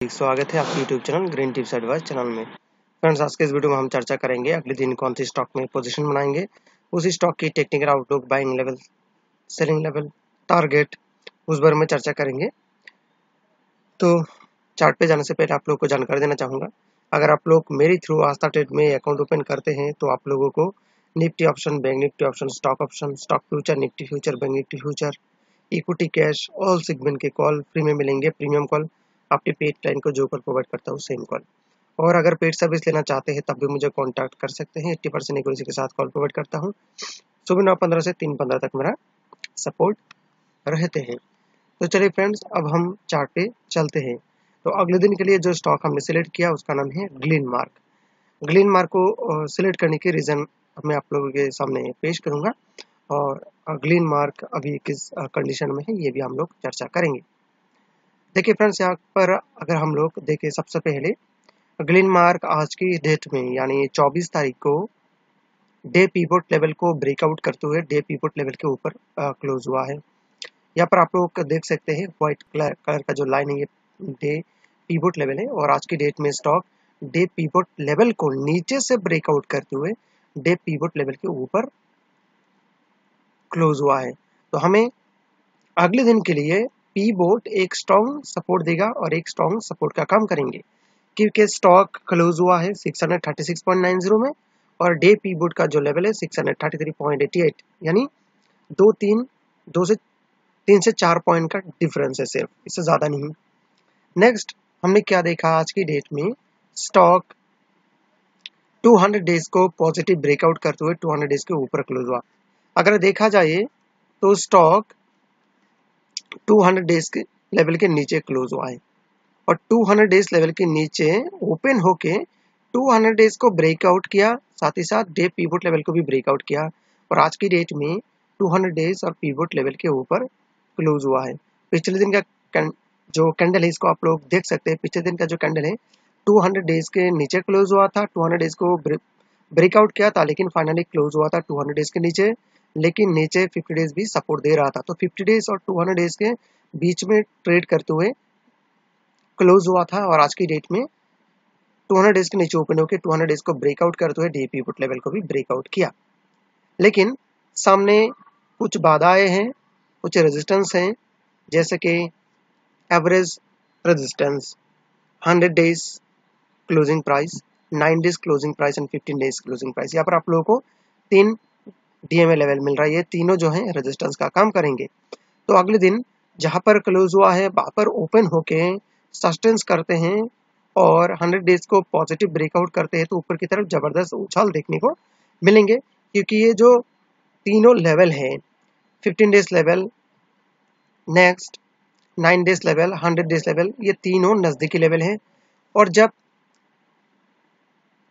स्वागत है आपके YouTube channel green tips advice channel में। फ्रेंड्स, आज के इस वीडियो में हम चर्चा करेंगे अगले दिन कौन सी स्टॉक में पोजीशन बनाएँगे। उसी स्टॉक की technical outlook buying level selling level target उस बारे में चर्चा करेंगे। तो चार्ट पे जाने से पहले आप लोग को जानकारी देना चाहूँगा। अगर आप लोग मेरे थ्रू आस्था ट्रेड में अकाउंट ओपन करते हैं तो आप लोगों को nifty option bank nifty option stock option stock future nifty future bank nifty future equity cash all segment के कॉल फ्री में मिलेंगे प्रीमियम कॉल आपके पेड प्लान को जो कॉल प्रोवाइड करता हूँ सेम कॉल और अगर पेड सर्विस लेना चाहते हैं, तब भी मुझे कॉन्टैक्ट कर सकते हैं। एट्टी परसेंट इक्वेसी के साथ कॉल प्रोवाइड करता हूँ। सुबह नौ पंद्रह से तीन पंद्रह तक मेरा सपोर्ट रहते हैं। तो चलिए फ्रेंड्स अब हम चार्ट पे चलते हैं। तो अगले दिन के लिए जो स्टॉक हमने सिलेक्ट किया, उसका नाम है ग्लीन मार्क ग्लीन मार्क को सिलेक्ट करने के रीज़न मैं आप लोगों के सामने पेश करूँगा। और ग्लीन मार्क अभी किस कंडीशन में है, ये भी हम लोग चर्चा करेंगे। देखिए फ्रेंड्स यहाँ पर अगर हम लोग देखें सबसे पहले ग्लिन मार्क आज की डेट में, यानी 24 तारीख को डे पीवोट लेवल को ब्रेकआउट करते हुए डे पीवोट लेवल के ऊपर क्लोज हुआ है। यहाँ पर आप लोग देख सकते हैं व्हाइट कलर का जो लाइन है, ये डे पीवोट लेवल है और आज की डेट में स्टॉक डे पीवोट लेवल को नीचे से ब्रेकआउट करते हुए डे पीवोट लेवल के ऊपर क्लोज हुआ है। तो हमें अगले दिन के लिए पी बोट एक स्ट्रॉन्ग सपोर्ट देगा और एक स्ट्रॉन्ग सपोर्ट का काम करेंगे। क्योंकि स्टॉक क्लोज हुआ है 636.90 में और डे पी बोट का जो लेवल है 633.88 यानी दो तीन, दो से तीन से चार पॉइंट का डिफरेंस है सिर्फ़, इससे ज़्यादा नहीं। नेक्स्ट हमने क्या देखा आज की डेट में? स्टॉक 200 डेज़ को पॉजिटिव ब्रेकआउट करते हुए 200 डेज़ के ऊपर क्लोज हुआ। अगर देखा जाए तो स्टॉक 200 डेज़ के लेवल के नीचे क्लोज हुआ है। और 200 डेज़ लेवल के नीचे ओपन होके 200 डेज़ को ब्रेकआउट किया, साथ ही साथ डे पीवोट लेवल को भी ब्रेकआउट किया। और आज की डेट में 200 डेज़ और पीवोट लेवल के ऊपर क्लोज हुआ है। पिछले दिन का जो कैंडल है, इसको आप लोग देख सकते हैं। पिछले दिन का जो कैंडल है 200 डेज़ के नीचे क्लोज हुआ था 200 डेज़ को ब्रेकआउट किया था, लेकिन फाइनली क्लोज हुआ था 200 डेज़ के नीचे। लेकिन नीचे 50 डेज़ भी सपोर्ट दे रहा था। तो 50 डेज़ और 200 डेज़ के बीच में ट्रेड करते हुए क्लोज हुआ था और आज की डेट में 200 डेज़ के नीचे ओपन होकर 200 डेज़ को ब्रेकआउट करते हुए डीपी पुट लेवल को भी ब्रेकआउट किया। लेकिन सामने कुछ बाधाएँ हैं, कुछ रेजिस्टेंस हैं, जैसे कि average resistance 100 days closing price 9 days closing price and 15 days closing price यहाँ पर आप लोगों को तीन डीएमए लेवल मिल रहा है। ये तीनों जो है रेजिस्टेंस का काम करेंगे। तो अगले दिन, जहाँ पर क्लोज हुआ है, वहाँ पर ओपन होके सस्टेंस करते हैं और 100 डेज़ को पॉजिटिव ब्रेकआउट करते हैं तो ऊपर की तरफ़ ज़बरदस्त उछाल देखने को मिलेंगे। क्योंकि ये जो तीनों लेवल है 15 days level next 9 days level 100 days level ये तीनों नज़दीकी लेवल हैं। और जब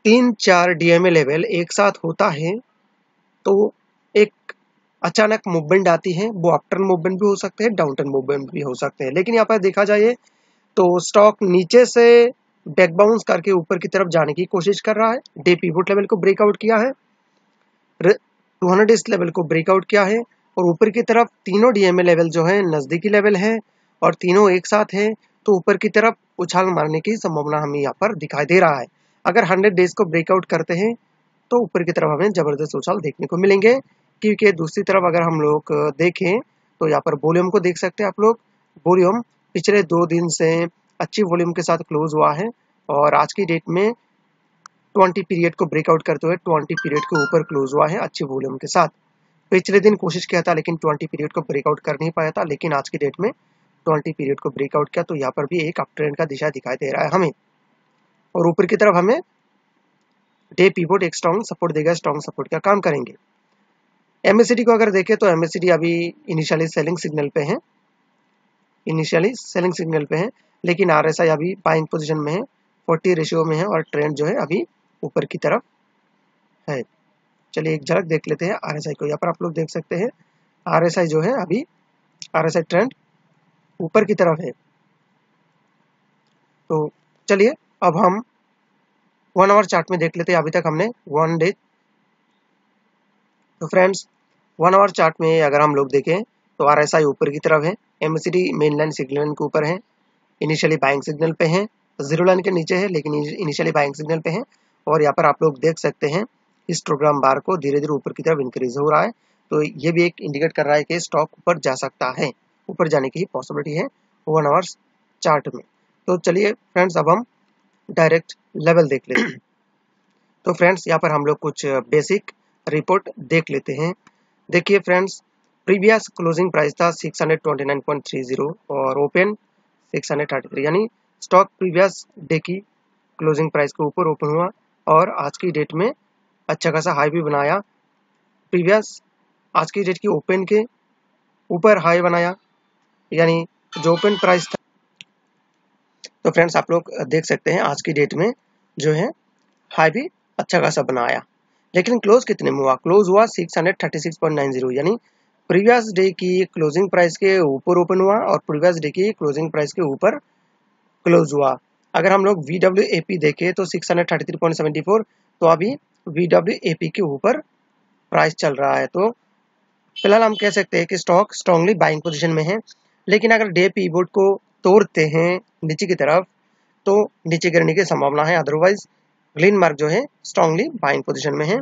तीन चार डीएमए लेवल एक साथ होता है तो एक अचानक मूवमेंट आती है, वो अपटर्न मूवमेंट भी हो सकते हैं डाउन टर्न मूवमेंट भी हो सकते हैं। लेकिन यहाँ पर देखा जाए तो स्टॉक नीचे से बैक बाउंस करके ऊपर की तरफ़ जाने की कोशिश कर रहा है। डे पीवोट लेवल को ब्रेकआउट किया है। टू हंड्रेड लेवल को ब्रेकआउट किया है और ऊपर की तरफ़ तीनों डीएमए लेवल जो है नजदीकी लेवल है और तीनों एक साथ है तो ऊपर की तरफ़ उछाल मारने की संभावना हमें यहाँ पर दिखाई दे रहा है। अगर हंड्रेड डेज़ को ब्रेकआउट करते हैं तो ऊपर की तरफ़ हमें ज़बरदस्त उछाल देखने को मिलेंगे। क्योंकि दूसरी तरफ़ अगर हम लोग देखें तो यहाँ पर वॉल्यूम को देख सकते हैं आप लोग। वॉल्यूम पिछले दो दिन से अच्छी वॉल्यूम के साथ क्लोज हुआ है और आज की डेट में 20 पीरियड को ब्रेकआउट करते हुए 20 पीरियड के ऊपर क्लोज हुआ है अच्छी वॉल्यूम के साथ। पिछले दिन कोशिश किया था, लेकिन 20 पीरियड को ब्रेकआउट कर नहीं पाया था, लेकिन आज की डेट में 20 पीरियड को ब्रेकआउट किया तो यहाँ पर भी एक अप ट्रेंड का दिशा दिखाई दे रहा है हमें। और ऊपर की तरफ़ हमें डे पीवोट एक स्ट्रॉन्ग सपोर्ट देगा स्ट्रॉन्ग सपोर्ट का काम करेंगे। एमएससीडी को अगर देखें तो एमएससीडी अभी इनिशियली सेलिंग सिग्नल पे है। इनिशियली सेलिंग सिग्नल पे है, लेकिन आरएसआई अभी बाइंग पोजीशन में है 40 रेशियो में है और ट्रेंड जो है अभी ऊपर की तरफ़ है। चलिए एक झलक देख लेते हैं आरएसआई को। यहाँ पर आप लोग देख सकते हैं आरएसआई जो है अभी आरएसआई ट्रेंड ऊपर की तरफ़ है। तो चलिए, अब हम वन आवर चार्ट में देख लेते हैं। अभी तक हमने वन डे तो फ्रेंड्स वन आवर चार्ट में अगर हम लोग देखें तो आर एस आई ऊपर की तरफ़ है M C D main line signal के ऊपर है इनिशियली बाइंग सिग्नल पे है ज़ीरो लाइन के नीचे है, लेकिन इनिशियली बाइंग सिग्नल पे है, और यहाँ पर आप लोग देख सकते हैं हिस्टोग्राम बार को धीरे धीरे ऊपर की तरफ़ इंक्रीज हो रहा है तो ये भी एक इंडिकेट कर रहा है कि स्टॉक ऊपर जा सकता है, ऊपर जाने की पॉसिबिलिटी है वन आवर्स चार्ट में। तो चलिए फ्रेंड्स अब हम डायरेक्ट लेवल देख लेते हैं। तो फ्रेंड्स यहाँ पर हम लोग कुछ बेसिक रिपोर्ट देख लेते हैं। देखिए फ्रेंड्स प्रीवियस क्लोजिंग प्राइस था 629.30 और ओपन 633 यानी स्टॉक प्रीवियस डे की क्लोजिंग प्राइस के ऊपर ओपन हुआ और आज की डेट में अच्छा खासा हाई भी बनाया। प्रीवियस आज की डेट की ओपन के ऊपर हाई बनाया, यानी जो ओपन प्राइस था। तो फ्रेंड्स आप लोग देख सकते हैं आज की डेट में जो है हाई भी अच्छा खासा बनाया। लेकिन क्लोज कितने में हुआ? क्लोज हुआ 636.90 यानी प्रीवियस डे की क्लोजिंग प्राइस के ऊपर ओपन हुआ और प्रीवियस डे की क्लोजिंग प्राइस के ऊपर क्लोज हुआ। अगर हम लोग वी डब्ल्यू ए पी देखें तो 633.74 तो अभी वी डब्ल्यू ए पी के ऊपर प्राइस चल रहा है। तो फ़िलहाल हम कह सकते हैं कि स्टॉक स्ट्रांगली बाइंग पोजिशन में है। लेकिन अगर डे पीवोट को तोड़ते हैं नीचे की तरफ़ तो नीचे गिरने की संभावना है। अदरवाइज़ ग्रीन मार्क जो है स्ट्रांगली बाइंग पोजीशन में है।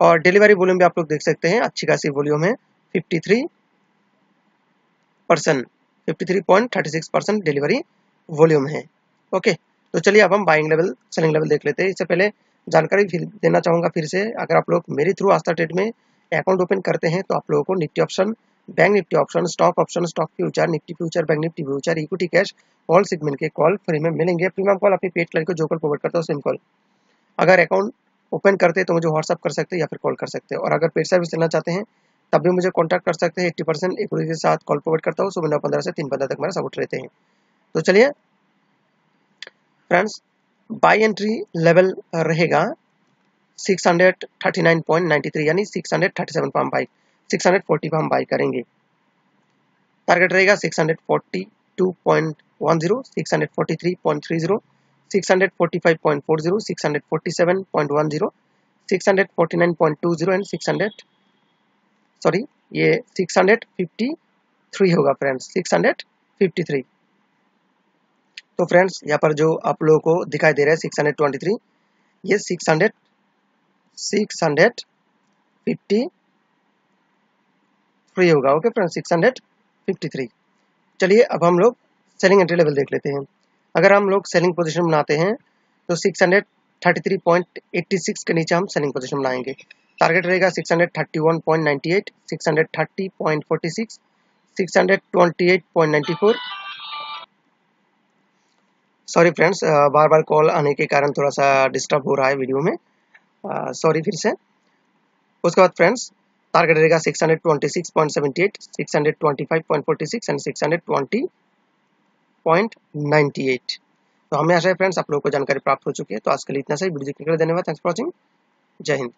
और डिलीवरी वॉल्यूम भी आप लोग देख सकते हैं, अच्छी खासी वॉल्यूम है 53 percent fifty percent delivery volume है। ओके तो चलिए अब हम बाइंग लेवल सेलिंग लेवल देख लेते हैं। इससे पहले जानकारी फिर देना चाहूँगा फिर से, अगर आप लोग मेरे थ्रू आस्था ट्रेड में अकाउंट ओपन करते हैं तो आप लोगों को nifty option bank nifty option stock option stock future nifty future bank nifty future equity cash all segment के कॉल फ्री में मिलेंगे। प्रीमियम कॉल अपनी पेड क्लर को जो कॉल प्रोवाइड करता है सिम कॉल अगर अकाउंट ओपन करते हैं तो मुझे व्हाट्सअप कर सकते हैं या फिर कॉल कर सकते हैं। और अगर पेड सर्विस लेना चाहते हैं, तब भी मुझे कॉन्टैक्ट कर सकते हैं एट्टी परसेंट इक्विटी के साथ कॉल प्रोवाइड करता हूँ। सुबह नौ पंद्रह से तीन पंद्रह तक मेरा सपोर्ट रहते हैं। तो चलिए फ्रेंड्स बाई एंट्री लेवल रहेगा 639.93 यानी 637 पर हम बाई 640 पर हम बाई करेंगे। टारगेट रहेगा 642.10 643.30 645.40 647.10 649.20 एंड 600 सॉरी ये 653 होगा फ्रेंड्स 653 तो फ्रेंड्स यहाँ पर जो आप लोगों को दिखाई दे रहा है 623 ये 600 653 होगा ओके फ्रेंड्स 653 चलिए अब हम लोग सेलिंग एंट्री लेवल देख लेते हैं अगर हम लोग सेलिंग पोजीशन बनाते हैं तो 633.86 के नीचे हम सेलिंग पोजीशन बनाएँगे। टारगेट रहेगा 631.98 630.46 628.94 सॉरी फ्रेंड्स बार बार कॉल आने के कारण थोड़ा सा डिस्टर्ब हो रहा है वीडियो में। सॉरी फिर से। उसके बाद फ्रेंड्स टारगेट रहेगा 626.78 625.46 एंड 620.98 तो हमें आशा है फ्रेंड्स आप लोगों को जानकारी प्राप्त हो चुकी है। तो आज के लिए इतना सही। वीडियो देखने के लिए धन्यवाद। थैंक्स फॉर वॉचिंग जय हिंद।